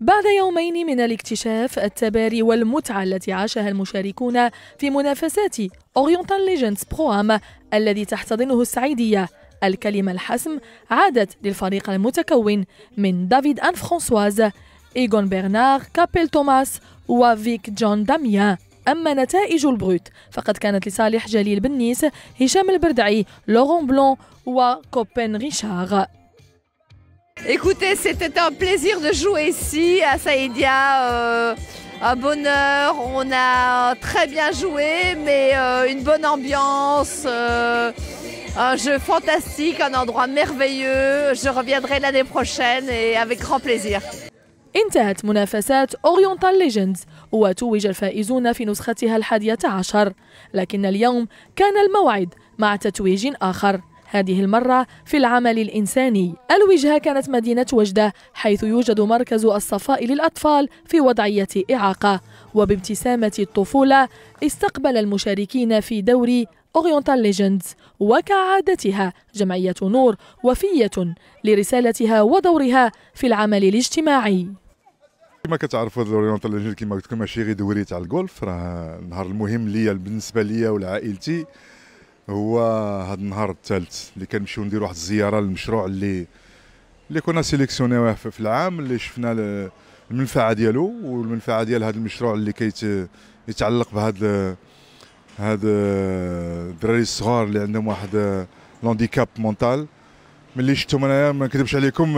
بعد يومين من الاكتشاف التباري والمتعة التي عاشها المشاركون في منافسات أورينتال ليجندز برو الذي تحتضنه السعيدية. الكلمة الحسم عادت للفريق المتكون من دافيد أن فرانسواز إيغون برنار كابيل توماس وفيك جون داميان. أما نتائج البروت فقد كانت لصالح جليل بنيس هشام البردعي لورون بلون وكوبين ريشار. Écoutez, c'était un plaisir de jouer ici à Saïdia. Euh, un bonheur, on a très bien joué, mais euh, une bonne ambiance, euh, un jeu fantastique, un endroit merveilleux. Je reviendrai l'année prochaine et avec grand plaisir. انتهت منافسات أورينتال ليجندز وتوج الفائزون في نسختها الحادية عشر لكن اليوم كان الموعد مع تتويج آخر هذه المرة في العمل الإنساني. الوجهة كانت مدينة وجدة حيث يوجد مركز الصفاء للأطفال في وضعية إعاقة. وبابتسامة الطفولة استقبل المشاركين في دوري Orientale Legends وكعادتها جمعية نور وفية لرسالتها ودورها في العمل الاجتماعي. كما كتعرفوا ال Orientale Legend كما قلت لكم ماشي غير دوري تاع الجولف راه النهار المهم ليا بالنسبة ليا ولعائلتي. هو هذا النهار الثالث اللي كنمشيو نديروا واحد الزيارة للمشروع اللي اللي كنا sélectionné وه في العام اللي شفنا المنفعة ديالو والمنفعة ديال هذا المشروع اللي كيتعلق بهذا هاد الدراري الصغار اللي عندهم واحد l'handicap mental ملي شفتهم أنايا ما نكذبش عليكم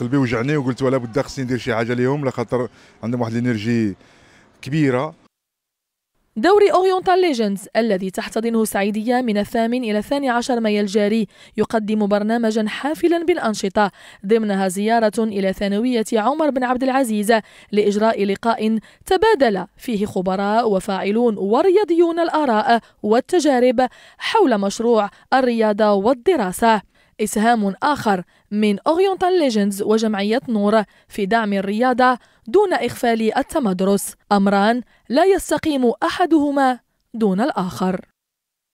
قلبي وجعني وقلت ولا بد خصني ندير شي حاجة ليهم لخاطر عندهم واحد ال énergie كبيرة. دوري Orientale Legends الذي تحتضنه سعيدية من الثامن إلى الثاني عشر ماي الجاري يقدم برنامجا حافلا بالأنشطة ضمنها زيارة إلى ثانوية عمر بن عبد العزيز لإجراء لقاء تبادل فيه خبراء وفاعلون ورياضيون الآراء والتجارب حول مشروع الرياضة والدراسة. إسهام آخر من Orientale Legends وجمعية نور في دعم الرياضة دون إغفال التمدرس. أمران لا يستقيم أحدهما دون الآخر.